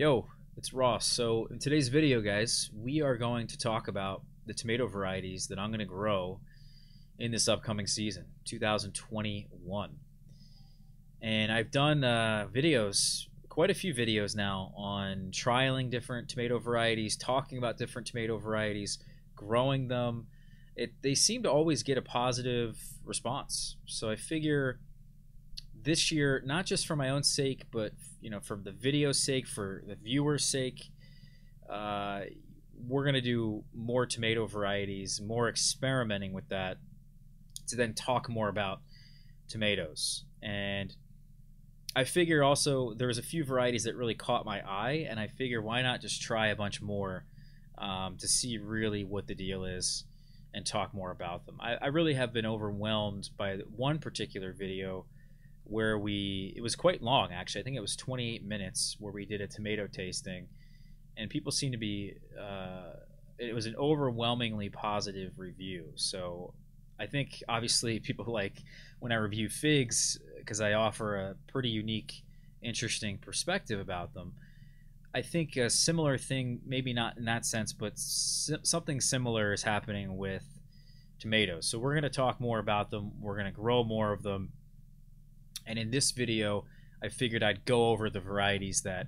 Yo, it's Ross. So, in today's video, guys, we are going to talk about the tomato varieties that I'm going to grow in this upcoming season, 2021. And I've done uh, videos, quite a few videos now, on trialing different tomato varieties, talking about different tomato varieties, growing them. It, they seem to always get a positive response. So I figure this year, not just for my own sake, but you know, for the video's sake, for the viewer's sake, uh, we're gonna do more tomato varieties, more experimenting with that, to then talk more about tomatoes. And I figure also there was a few varieties that really caught my eye, and I figure why not just try a bunch more um, to see really what the deal is and talk more about them. I, I really have been overwhelmed by one particular video where we it was quite long actually. I think it was 28 minutes where we did a tomato tasting, and people seem to be. Uh, it was an overwhelmingly positive review. So I think obviously people like when I review figs because I offer a pretty unique, interesting perspective about them. I think a similar thing, maybe not in that sense, but something similar is happening with tomatoes. So we're going to talk more about them. We're going to grow more of them and in this video, I figured I'd go over the varieties that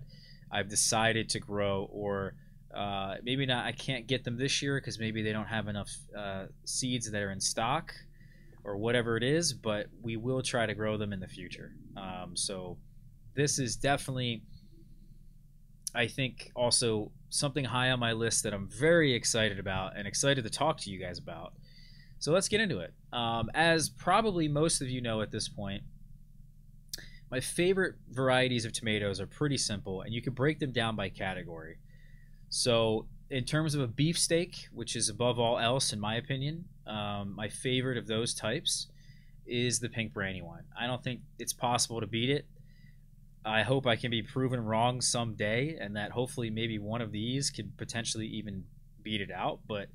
I've decided to grow or uh, maybe not I can't get them this year because maybe they don't have enough uh, seeds that are in stock or whatever it is, but we will try to grow them in the future. Um, so this is definitely, I think, also something high on my list that I'm very excited about and excited to talk to you guys about. So let's get into it. Um, as probably most of you know at this point, my favorite varieties of tomatoes are pretty simple, and you can break them down by category. So, in terms of a beefsteak, which is above all else, in my opinion, um, my favorite of those types is the pink brandywine. I don't think it's possible to beat it. I hope I can be proven wrong someday, and that hopefully maybe one of these could potentially even beat it out. But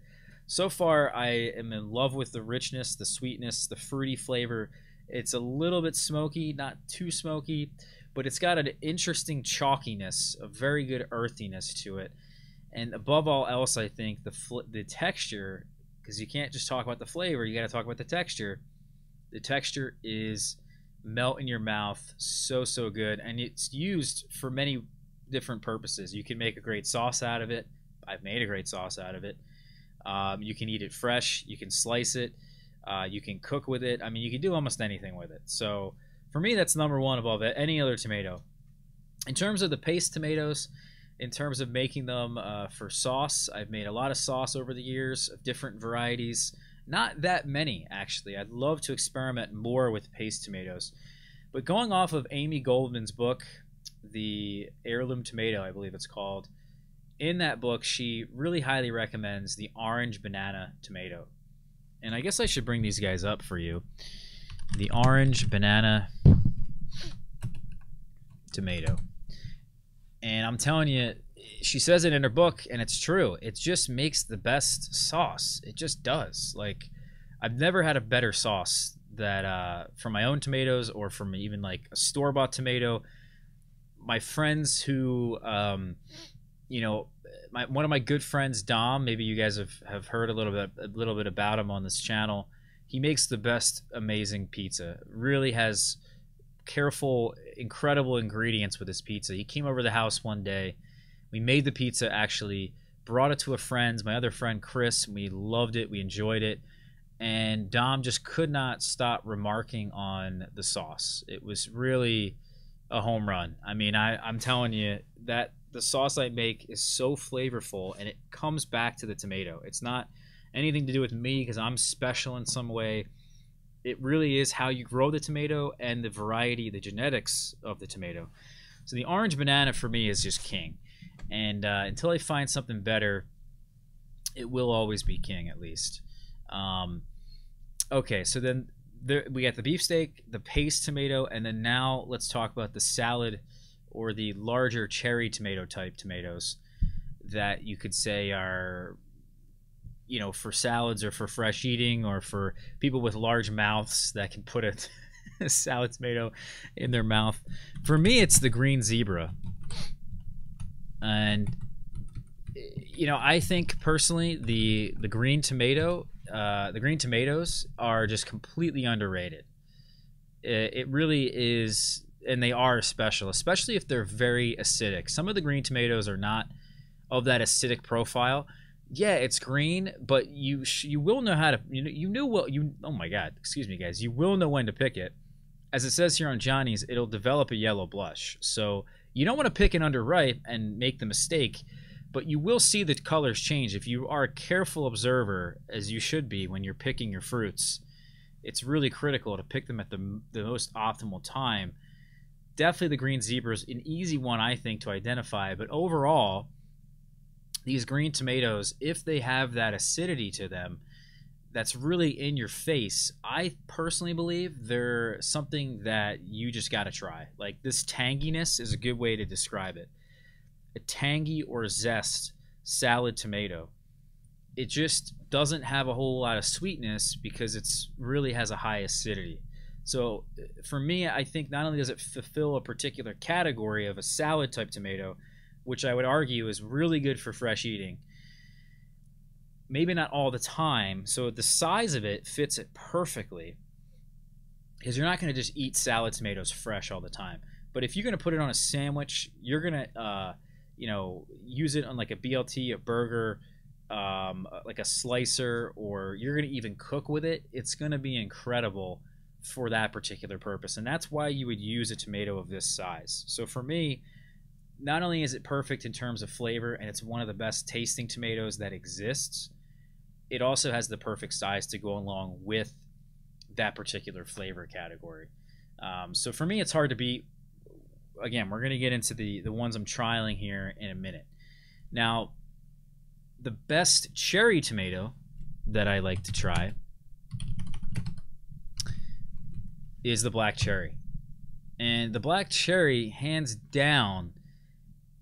so far, I am in love with the richness, the sweetness, the fruity flavor it's a little bit smoky, not too smoky, but it's got an interesting chalkiness, a very good earthiness to it. And above all else, I think the the texture, because you can't just talk about the flavor, you got to talk about the texture. The texture is melt in your mouth, so so good, and it's used for many different purposes. You can make a great sauce out of it. I've made a great sauce out of it. Um, you can eat it fresh. You can slice it. Uh, you can cook with it. I mean, you can do almost anything with it. So for me, that's number one above any other tomato. In terms of the paste tomatoes, in terms of making them uh, for sauce, I've made a lot of sauce over the years of different varieties. Not that many, actually. I'd love to experiment more with paste tomatoes. But going off of Amy Goldman's book, The Heirloom Tomato, I believe it's called, in that book, she really highly recommends the orange banana tomato and I guess I should bring these guys up for you. The orange banana tomato. And I'm telling you, she says it in her book, and it's true. It just makes the best sauce. It just does. Like, I've never had a better sauce that uh, from my own tomatoes or from even like a store bought tomato. My friends who, um, you know, my one of my good friends Dom. Maybe you guys have, have heard a little bit a little bit about him on this channel. He makes the best amazing pizza. Really has careful, incredible ingredients with his pizza. He came over the house one day. We made the pizza actually, brought it to a friend's, my other friend Chris. We loved it. We enjoyed it. And Dom just could not stop remarking on the sauce. It was really a home run. I mean, I, I'm telling you that the sauce I make is so flavorful and it comes back to the tomato. It's not anything to do with me because I'm special in some way. It really is how you grow the tomato and the variety, the genetics of the tomato. So the orange banana for me is just king. And uh, until I find something better, it will always be king at least. Um, okay, so then there, we got the beefsteak, the paste tomato, and then now let's talk about the salad or the larger cherry tomato type tomatoes that you could say are you know for salads or for fresh eating or for people with large mouths that can put a salad tomato in their mouth for me it's the green zebra and you know, I think personally the the green tomato, uh, the green tomatoes are just completely underrated. It, it really is, and they are special, especially if they're very acidic. Some of the green tomatoes are not of that acidic profile. Yeah, it's green, but you sh- you will know how to you know you knew what you oh my god, excuse me guys, you will know when to pick it. As it says here on Johnny's, it'll develop a yellow blush. So you don't want to pick it under ripe and make the mistake but you will see the colors change if you are a careful observer, as you should be when you're picking your fruits. It's really critical to pick them at the, the most optimal time. Definitely the green zebra is an easy one, I think, to identify, but overall, these green tomatoes, if they have that acidity to them, that's really in your face. I personally believe they're something that you just got to try. Like this tanginess is a good way to describe it a tangy or zest salad tomato. It just doesn't have a whole lot of sweetness because it's really has a high acidity. So for me, I think not only does it fulfill a particular category of a salad type tomato, which I would argue is really good for fresh eating, maybe not all the time. So the size of it fits it perfectly because you're not going to just eat salad tomatoes fresh all the time. But if you're going to put it on a sandwich, you're going to uh, you know, use it on like a BLT, a burger, um, like a slicer, or you're going to even cook with it, it's going to be incredible for that particular purpose. And that's why you would use a tomato of this size. So for me, not only is it perfect in terms of flavor and it's one of the best tasting tomatoes that exists, it also has the perfect size to go along with that particular flavor category. Um, so for me, it's hard to beat again, we're going to get into the the ones I'm trialing here in a minute. Now, the best cherry tomato that I like to try is the black cherry. And the black cherry, hands down,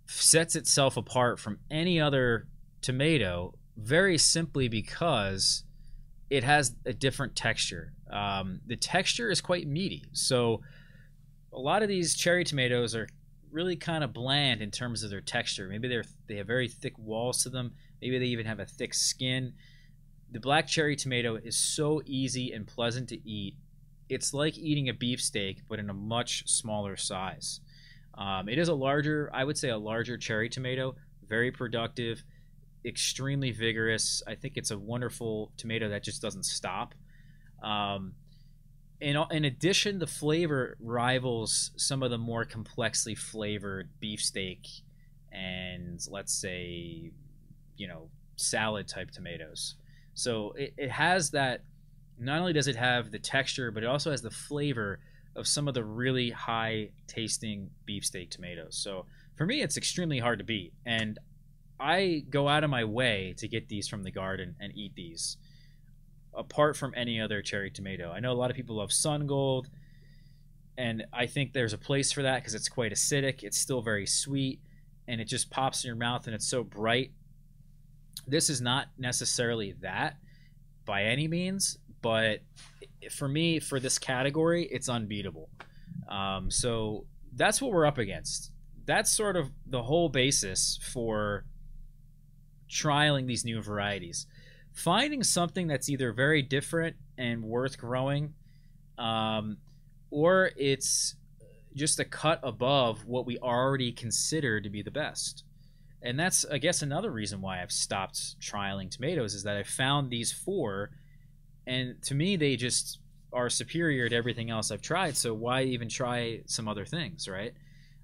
sets itself apart from any other tomato very simply because it has a different texture. Um, the texture is quite meaty. So a lot of these cherry tomatoes are really kind of bland in terms of their texture. Maybe they're they have very thick walls to them. Maybe they even have a thick skin. The black cherry tomato is so easy and pleasant to eat. It's like eating a beefsteak, but in a much smaller size. Um, it is a larger, I would say, a larger cherry tomato. Very productive, extremely vigorous. I think it's a wonderful tomato that just doesn't stop. Um, in, in addition, the flavor rivals some of the more complexly flavored beefsteak and let's say, you know, salad type tomatoes. So it, it has that. Not only does it have the texture, but it also has the flavor of some of the really high tasting beefsteak tomatoes. So for me, it's extremely hard to beat. And I go out of my way to get these from the garden and eat these apart from any other cherry tomato. I know a lot of people love Sun Gold, and I think there's a place for that because it's quite acidic. It's still very sweet, and it just pops in your mouth, and it's so bright. This is not necessarily that by any means, but for me, for this category, it's unbeatable. Um, so that's what we're up against. That's sort of the whole basis for trialing these new varieties finding something that's either very different and worth growing, um, or it's just a cut above what we already consider to be the best. And that's, I guess, another reason why I've stopped trialing tomatoes is that I found these four, and to me, they just are superior to everything else I've tried. So why even try some other things, right?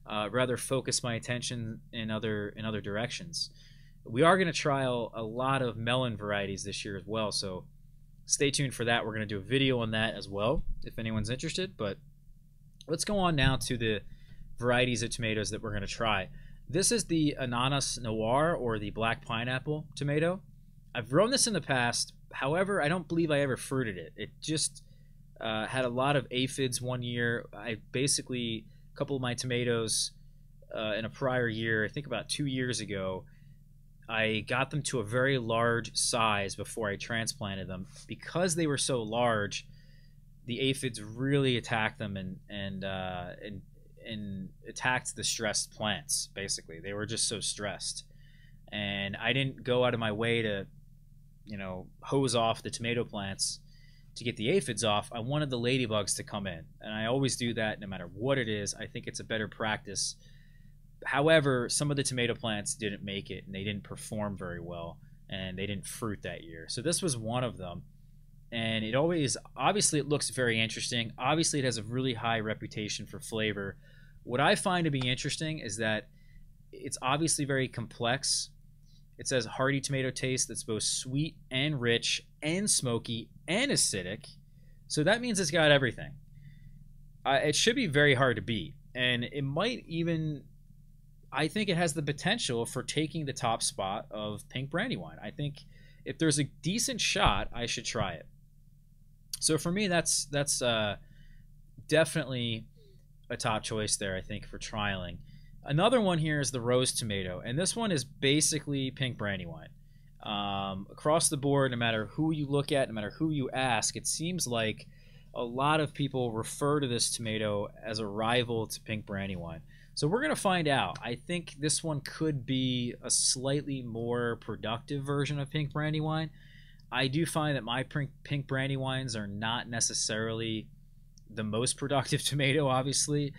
Uh, rather focus my attention in other in other directions we are going to trial a lot of melon varieties this year as well. So stay tuned for that. We're going to do a video on that as well if anyone's interested. But let's go on now to the varieties of tomatoes that we're going to try. This is the Ananas Noir or the black pineapple tomato. I've grown this in the past. However, I don't believe I ever fruited it. It just uh, had a lot of aphids one year. I basically, a couple of my tomatoes uh, in a prior year, I think about two years ago, I got them to a very large size before I transplanted them. Because they were so large, the aphids really attacked them and and uh, and and attacked the stressed plants. Basically, they were just so stressed, and I didn't go out of my way to, you know, hose off the tomato plants to get the aphids off. I wanted the ladybugs to come in, and I always do that no matter what it is. I think it's a better practice. However, some of the tomato plants didn't make it, and they didn't perform very well, and they didn't fruit that year. So this was one of them and it always obviously it looks very interesting obviously it has a really high reputation for flavor what i find to be interesting is that it's obviously very complex it says hearty tomato taste that's both sweet and rich and smoky and acidic so that means it's got everything uh, it should be very hard to beat and it might even i think it has the potential for taking the top spot of pink brandywine i think if there's a decent shot i should try it so for me, that's that's uh, definitely a top choice there. I think for trialing. Another one here is the rose tomato, and this one is basically pink brandywine. Um, across the board, no matter who you look at, no matter who you ask, it seems like a lot of people refer to this tomato as a rival to pink brandywine. So we're going to find out. I think this one could be a slightly more productive version of pink brandywine. I do find that my pink, pink brandywines are not necessarily the most productive tomato, obviously,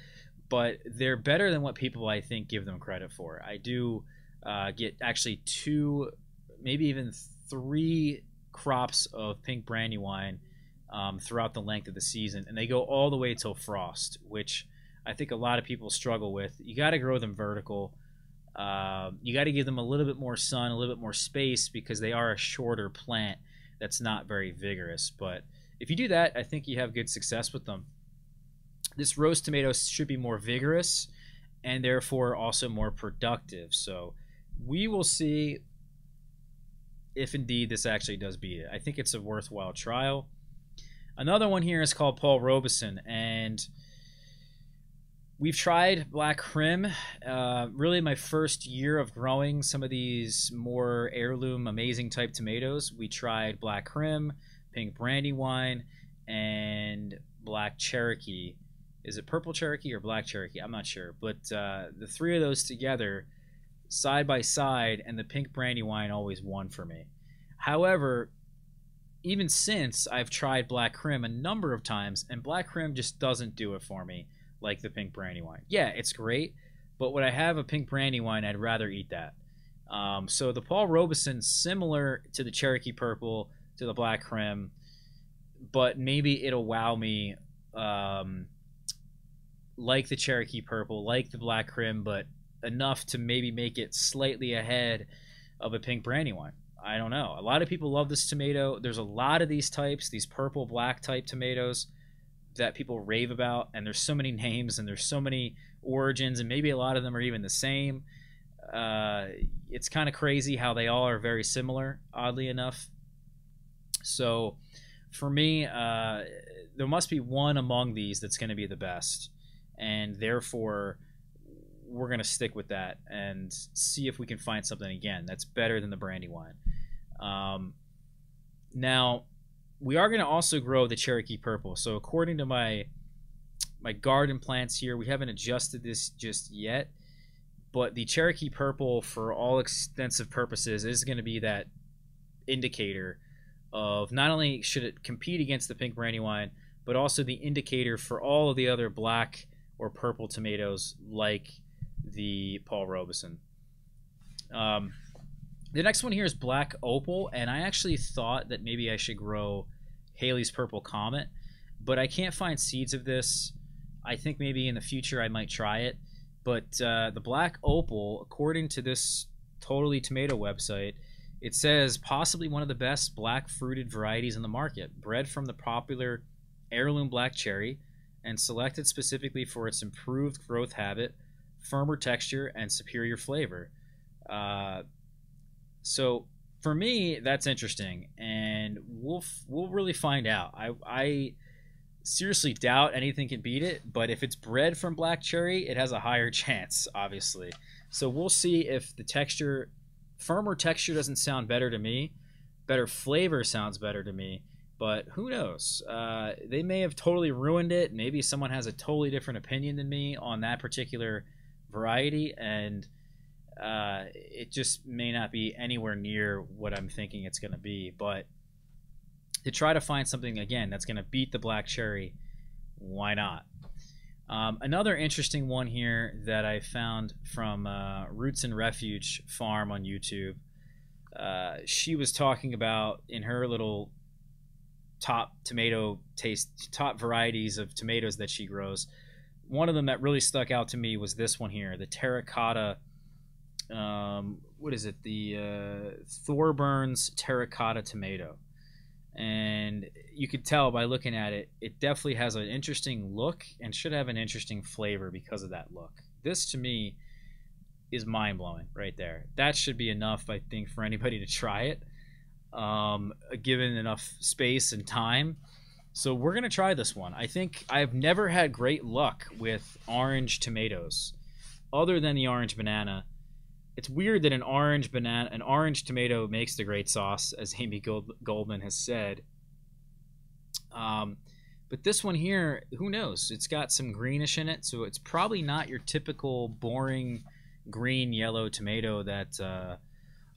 but they're better than what people I think give them credit for. I do uh, get actually two, maybe even three crops of pink brandywine um, throughout the length of the season, and they go all the way till frost, which I think a lot of people struggle with. You got to grow them vertical. Uh, you got to give them a little bit more sun, a little bit more space because they are a shorter plant that's not very vigorous. But if you do that, I think you have good success with them. This rose tomato should be more vigorous and therefore also more productive. So we will see if indeed this actually does beat it. I think it's a worthwhile trial. Another one here is called Paul Robeson, and we've tried Black Krim. Uh, really, my first year of growing some of these more heirloom, amazing type tomatoes. We tried Black Krim, Pink Brandywine, and Black Cherokee. Is it Purple Cherokee or Black Cherokee? I'm not sure. But uh, the three of those together, side by side, and the Pink Brandywine always won for me. However, even since I've tried Black Krim a number of times, and Black Krim just doesn't do it for me like the pink brandywine. Yeah, it's great, but when I have a pink brandywine, I'd rather eat that. Um, so the Paul Robeson, similar to the Cherokee Purple, to the Black Krim, but maybe it'll wow me um, like the Cherokee Purple, like the Black Krim, but enough to maybe make it slightly ahead of a pink brandywine. I don't know. A lot of people love this tomato. There's a lot of these types, these purple black type tomatoes that people rave about, and there's so many names and there's so many origins, and maybe a lot of them are even the same. Uh, it's kind of crazy how they all are very similar, oddly enough. So, for me, uh, there must be one among these that's going to be the best, and therefore, we're going to stick with that and see if we can find something again that's better than the brandywine. Um, now, we are going to also grow the Cherokee Purple. So according to my my garden plants here, we haven't adjusted this just yet, but the Cherokee Purple, for all extensive purposes, is going to be that indicator of not only should it compete against the pink brandywine, but also the indicator for all of the other black or purple tomatoes like the Paul Robeson. Um, the next one here is Black Opal, and I actually thought that maybe I should grow Haley's Purple Comet, but I can't find seeds of this. I think maybe in the future I might try it. But uh, the Black Opal, according to this Totally Tomato website, it says possibly one of the best black fruited varieties in the market, bred from the popular heirloom black cherry and selected specifically for its improved growth habit, firmer texture, and superior flavor. Uh, so for me, that's interesting, and we'll we'll really find out. I I seriously doubt anything can beat it, but if it's bred from black cherry, it has a higher chance, obviously. So we'll see if the texture, firmer texture, doesn't sound better to me. Better flavor sounds better to me, but who knows? Uh, they may have totally ruined it. Maybe someone has a totally different opinion than me on that particular variety, and uh, it just may not be anywhere near what I'm thinking it's going to be. But to try to find something again that's going to beat the black cherry, why not? Um, another interesting one here that I found from uh, Roots and Refuge Farm on YouTube. Uh, she was talking about in her little top tomato taste, top varieties of tomatoes that she grows. One of them that really stuck out to me was this one here, the terracotta. Um, what is it? The uh, Thorburns terracotta tomato and you could tell by looking at it it definitely has an interesting look and should have an interesting flavor because of that look this to me is mind-blowing right there that should be enough i think for anybody to try it um, given enough space and time so we're to try this one i think i've never had great luck with orange tomatoes other than the orange banana it's weird that an orange banana, an orange tomato makes the great sauce, as Amy Gold, Goldman has said. Um, but this one here, who knows? It's got some greenish in it, so it's probably not your typical boring green yellow tomato that uh,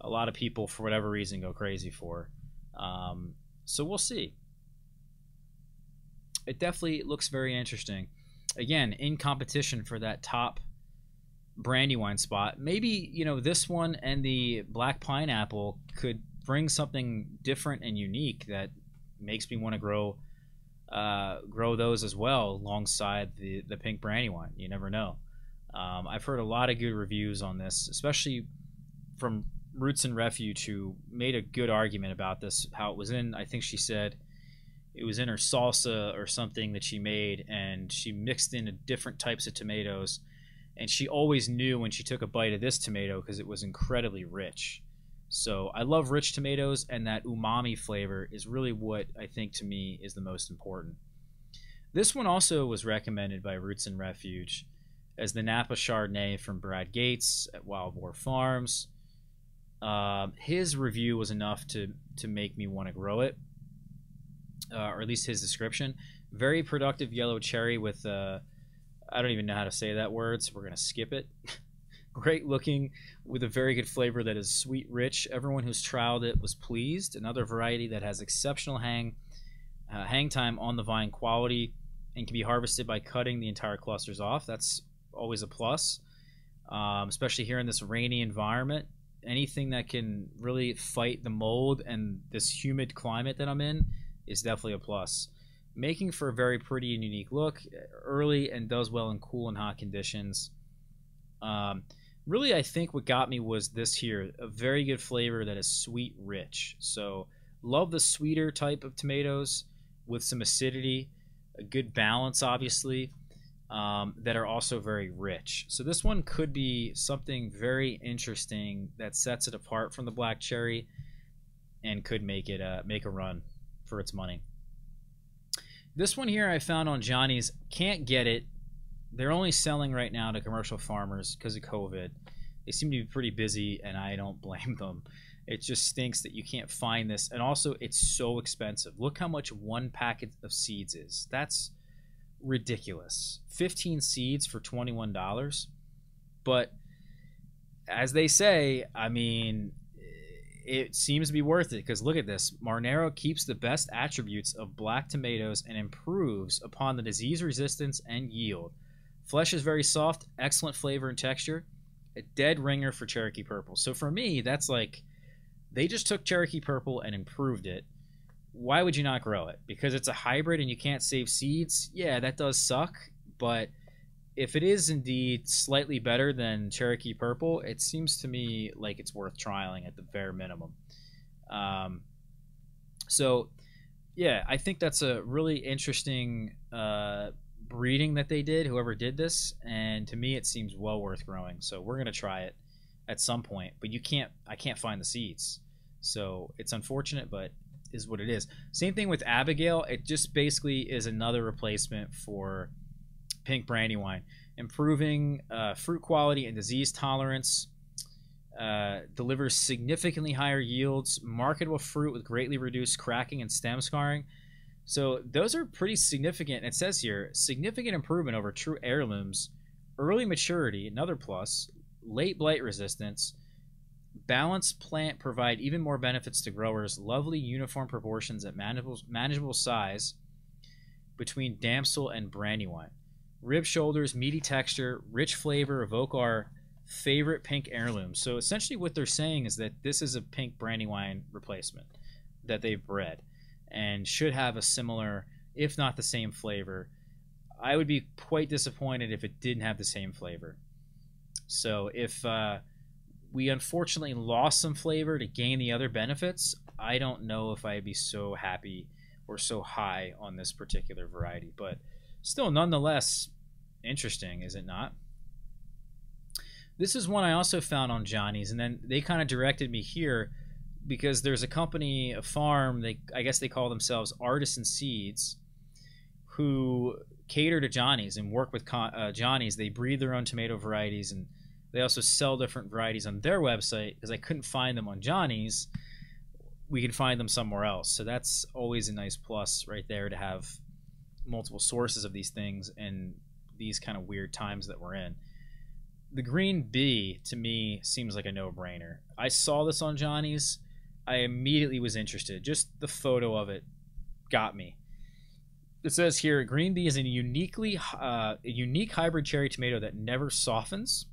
a lot of people, for whatever reason, go crazy for. Um, so we'll see. It definitely looks very interesting. Again, in competition for that top brandywine spot. Maybe you know this one and the black pineapple could bring something different and unique that makes me want to grow uh, grow those as well alongside the the pink brandywine. You never know. Um, I've heard a lot of good reviews on this, especially from Roots and Refuge, who made a good argument about this. How it was in, I think she said it was in her salsa or something that she made, and she mixed in different types of tomatoes and she always knew when she took a bite of this tomato because it was incredibly rich. So I love rich tomatoes, and that umami flavor is really what I think to me is the most important. This one also was recommended by Roots and Refuge as the Napa Chardonnay from Brad Gates at Wild Boar Farms. Uh, his review was enough to to make me want to grow it, uh, or at least his description. Very productive yellow cherry with. Uh, I don't even know how to say that word, so we're to skip it. Great looking with a very good flavor that is sweet rich. Everyone who's trialed it was pleased. Another variety that has exceptional hang uh, hang time on the vine quality and can be harvested by cutting the entire clusters off. That's always a plus, um, especially here in this rainy environment. Anything that can really fight the mold and this humid climate that I'm in is definitely a plus making for a very pretty and unique look early and does well in cool and hot conditions. Um, really, I think what got me was this here a very good flavor that is sweet rich. So, love the sweeter type of tomatoes with some acidity, a good balance, obviously, um, that are also very rich. So, this one could be something very interesting that sets it apart from the black cherry and could make it uh, make a run for its money. This one here I found on Johnny's. Can't get it. They're only selling right now to commercial farmers because of COVID. They seem to be pretty busy, and I don't blame them. It just stinks that you can't find this. And also, it's so expensive. Look how much one packet of seeds is. That's ridiculous. 15 seeds for $21. But as they say, I mean, it seems to be worth it because look at this. Marnero keeps the best attributes of black tomatoes and improves upon the disease resistance and yield. Flesh is very soft, excellent flavor and texture. A dead ringer for Cherokee Purple. So for me, that's like they just took Cherokee Purple and improved it. Why would you not grow it? Because it's a hybrid and you can't save seeds? Yeah, that does suck, but if it is indeed slightly better than Cherokee Purple, it seems to me like it's worth trialing at the bare minimum. Um, so, yeah, I think that's a really interesting uh, breeding that they did, whoever did this, and to me it seems well worth growing. So we're gonna try it at some point, but you can't. I can't find the seeds, so it's unfortunate, but is what it is. Same thing with Abigail. It just basically is another replacement for pink brandywine, improving uh, fruit quality and disease tolerance. Uh, delivers significantly higher yields, marketable fruit with greatly reduced cracking and stem scarring. So those are pretty significant. It says here significant improvement over true heirlooms, early maturity, another plus, late blight resistance, balanced plant provide even more benefits to growers, lovely uniform proportions at manageable, manageable size between damsel and brandywine. Rib shoulders, meaty texture, rich flavor evoke our favorite pink heirlooms. So essentially, what they're saying is that this is a pink brandywine replacement that they've bred and should have a similar, if not the same flavor. I would be quite disappointed if it didn't have the same flavor. So if uh, we unfortunately lost some flavor to gain the other benefits, I don't know if I'd be so happy or so high on this particular variety. But still, nonetheless, interesting, is it not? This is one I also found on Johnny's, and then they kind of directed me here because there's a company, a farm. They I guess they call themselves Artisan Seeds, who cater to Johnny's and work with uh, Johnny's. They breed their own tomato varieties, and they also sell different varieties on their website. Because I couldn't find them on Johnny's, we can find them somewhere else. So that's always a nice plus right there to have multiple sources of these things in these kind of weird times that we're in the green bee to me seems like a no-brainer. I saw this on Johnny's. I immediately was interested. Just the photo of it got me. It says here, green bee is a uniquely uh, a unique hybrid cherry tomato that never softens.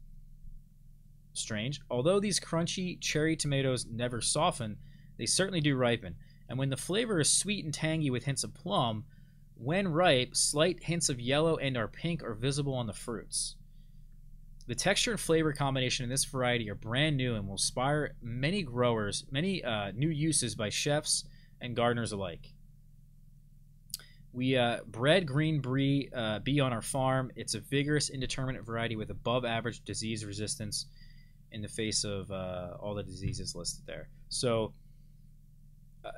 Strange. Although these crunchy cherry tomatoes never soften, they certainly do ripen. And when the flavor is sweet and tangy with hints of plum, when ripe, slight hints of yellow and or pink are visible on the fruits. The texture and flavor combination in this variety are brand new and will inspire many growers, many uh, new uses by chefs and gardeners alike. We uh, bred green brie uh, bee on our farm. It's a vigorous, indeterminate variety with above average disease resistance in the face of uh, all the diseases listed there. So, uh,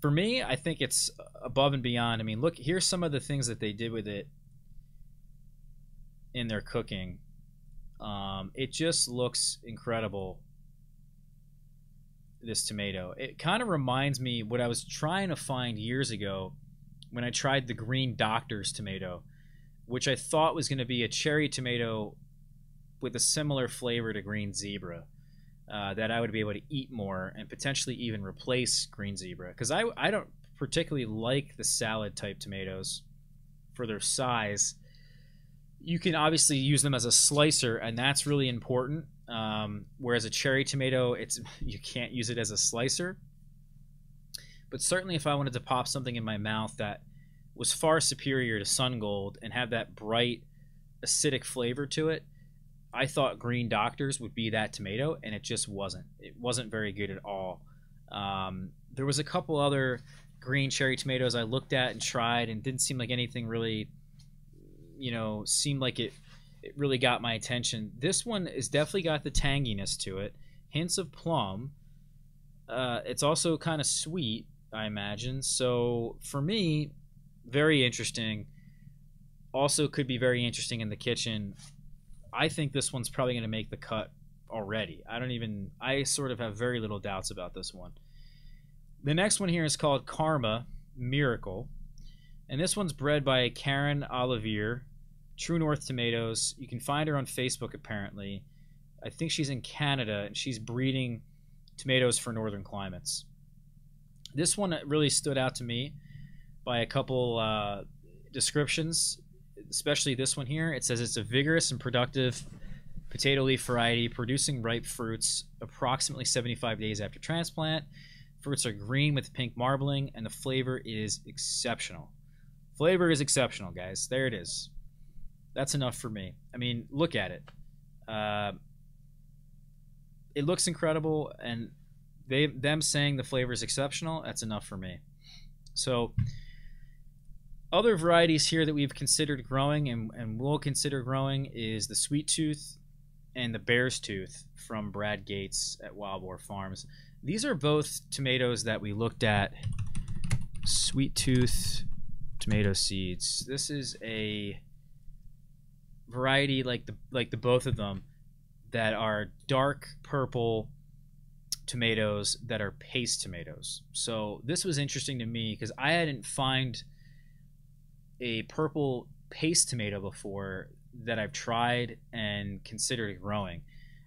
for me, I think it's above and beyond. I mean, look, here's some of the things that they did with it in their cooking. Um, it just looks incredible. This tomato. It kind of reminds me what I was trying to find years ago when I tried the Green Doctor's tomato, which I thought was going to be a cherry tomato with a similar flavor to Green Zebra. Uh, that I would be able to eat more and potentially even replace Green Zebra. Because I, I don't particularly like the salad type tomatoes for their size you can obviously use them as a slicer, and that's really important. Um, whereas a cherry tomato, it's you can't use it as a slicer. But certainly, if I wanted to pop something in my mouth that was far superior to Sun Gold and have that bright, acidic flavor to it, I thought Green Doctors would be that tomato, and it just wasn't. It wasn't very good at all. Um, there was a couple other green cherry tomatoes I looked at and tried, and didn't seem like anything really you know seemed like it it really got my attention. This one is definitely got the tanginess to it, hints of plum. Uh, it's also kind of sweet, I imagine. So for me, very interesting. Also, could be very interesting in the kitchen. I think this one's probably going to make the cut already. I don't even. I sort of have very little doubts about this one. The next one here is called Karma Miracle. And this one's bred by Karen Olivier, True North Tomatoes. You can find her on Facebook apparently. I think she's in Canada and she's breeding tomatoes for northern climates. This one really stood out to me by a couple uh, descriptions, especially this one here. It says it's a vigorous and productive potato leaf variety producing ripe fruits approximately 75 days after transplant. Fruits are green with pink marbling, and the flavor is exceptional. Flavor is exceptional, guys. There it is. That's enough for me. I mean, look at it. Uh, it looks incredible, and they them saying the flavor is exceptional. That's enough for me. So, other varieties here that we've considered growing and, and will consider growing is the Sweet Tooth and the Bear's Tooth from Brad Gates at Wild Boar Farms. These are both tomatoes that we looked at. Sweet Tooth tomato seeds. This is a variety like the like the both of them. that are dark purple tomatoes that are paste tomatoes. So this was interesting to me because I hadn't find a purple paste tomato before that I've tried and considered growing.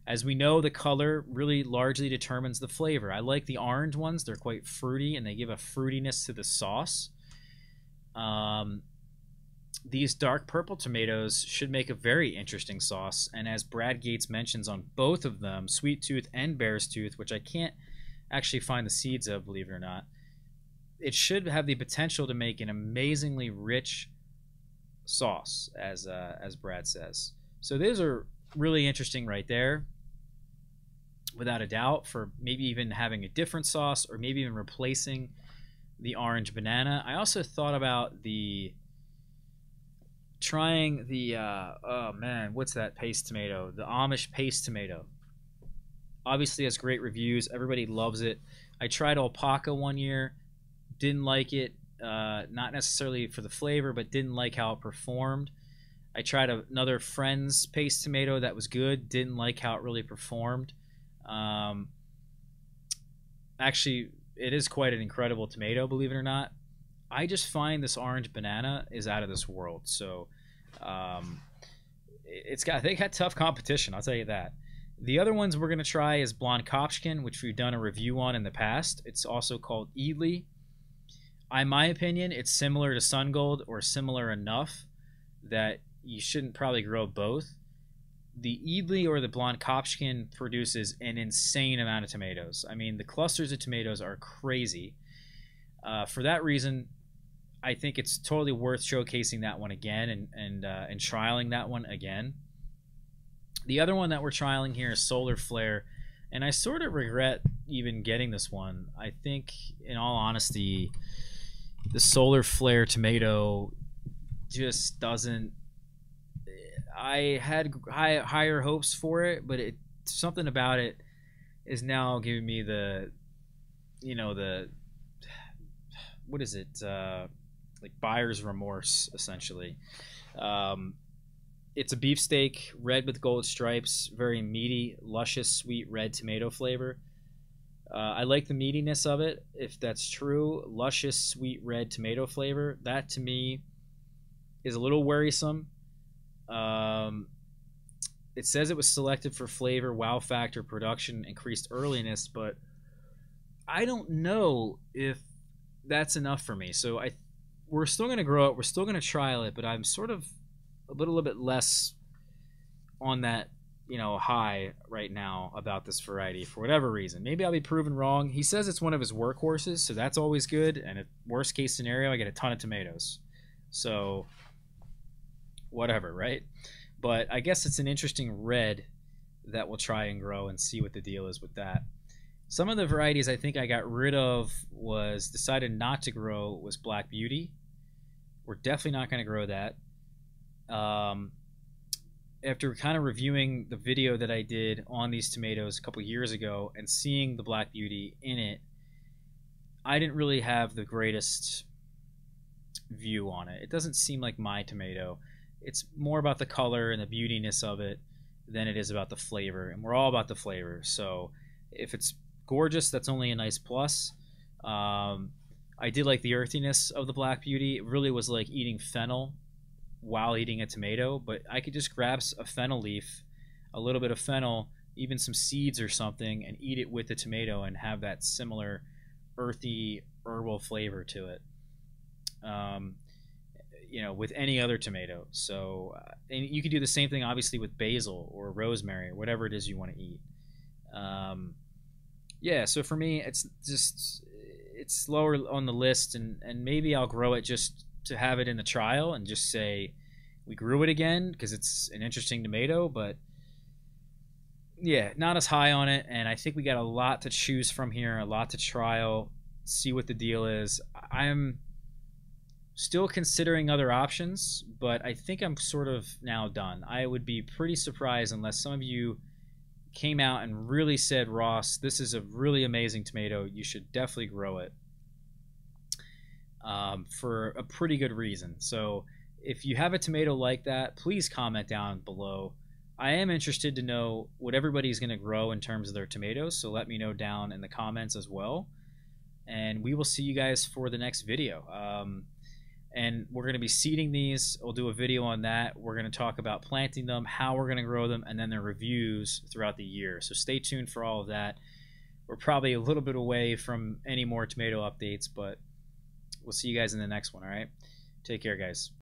As we know, the color really largely determines the flavor. I like the orange ones; they're quite fruity and they give a fruitiness to the sauce. Um, these dark purple tomatoes should make a very interesting sauce. And as Brad Gates mentions on both of them, Sweet Tooth and Bear's Tooth, which I can't actually find the seeds of, believe it or not, it should have the potential to make an amazingly rich sauce, as uh, as Brad says. So those are really interesting right there, without a doubt. For maybe even having a different sauce, or maybe even replacing the orange banana. I also thought about the trying the uh, oh man, what's that paste tomato? The Amish paste tomato. Obviously has great reviews. Everybody loves it. I tried Opalka one year, didn't like it. Uh, not necessarily for the flavor, but didn't like how it performed. I tried another friend's paste tomato that was good. Didn't like how it really performed. Um, actually, it is quite an incredible tomato, believe it or not. I just find this orange banana is out of this world. So um, it's got they got tough competition. I'll tell you that. The other ones we're gonna try is Blondkopfchen, which we've done a review on in the past. It's also called Eadley. In my opinion, it's similar to Sun Gold or similar enough that you shouldn't probably grow both. The Eadley or the Blondkopfchen produces an insane amount of tomatoes. I mean, the clusters of tomatoes are crazy. Uh, for that reason, I think it's totally worth showcasing that one again and and uh, and trialing that one again. The other one that we're trialing here is Solar Flare, and I sort of regret even getting this one. I think, in all honesty, the Solar Flare tomato just doesn't. I had high, higher hopes for it, but it something about it is now giving me the, you know the, what is it? Uh, like buyer's remorse essentially. Um, it's a beefsteak, red with gold stripes, very meaty, luscious, sweet red tomato flavor. Uh, I like the meatiness of it. If that's true, luscious, sweet red tomato flavor. That to me is a little worrisome. Um, it says it was selected for flavor, wow factor, production, increased earliness, but I don't know if that's enough for me. So I we're still going to grow it. We're still going to trial it, but I'm sort of a little bit less on that you know high right now about this variety for whatever reason. Maybe I'll be proven wrong. He says it's one of his workhorses, so that's always good. And at worst case scenario, I get a ton of tomatoes. So whatever, right? But I guess it's an interesting red that we'll try and grow and see what the deal is with that. Some of the varieties I think I got rid of was decided not to grow was Black Beauty we're definitely not going to grow that. Um, after kind of reviewing the video that I did on these tomatoes a couple years ago and seeing the Black Beauty in it, I didn't really have the greatest view on it. It doesn't seem like my tomato. It's more about the color and the beautiness of it than it is about the flavor. And we're all about the flavor. So if it's gorgeous, that's only a nice plus. Um, I did like the earthiness of the Black Beauty. It really was like eating fennel while eating a tomato, but I could just grab a fennel leaf, a little bit of fennel, even some seeds or something, and eat it with the tomato and have that similar earthy herbal flavor to it. Um, you know, with any other tomato. So, uh, and you can do the same thing, obviously, with basil or rosemary or whatever it is you want to eat. Um, yeah, so for me, it's just it's lower on the list, and and maybe I'll grow it just to have it in the trial and just say we grew it again because it's an interesting tomato, but yeah, not as high on it. And I think we got a lot to choose from here, a lot to trial, see what the deal is. I'm still considering other options, but I think I'm sort of now done. I would be pretty surprised unless some of you came out and really said, Ross, this is a really amazing tomato. You should definitely grow it um, for a pretty good reason. So if you have a tomato like that, please comment down below. I am interested to know what everybody's going to grow in terms of their tomatoes. So let me know down in the comments as well. And we will see you guys for the next video. Um, and we're going to be seeding these. We'll do a video on that. We're going to talk about planting them, how we're going to grow them, and then their reviews throughout the year. So stay tuned for all of that. We're probably a little bit away from any more tomato updates, but we'll see you guys in the next one, all right? Take care, guys.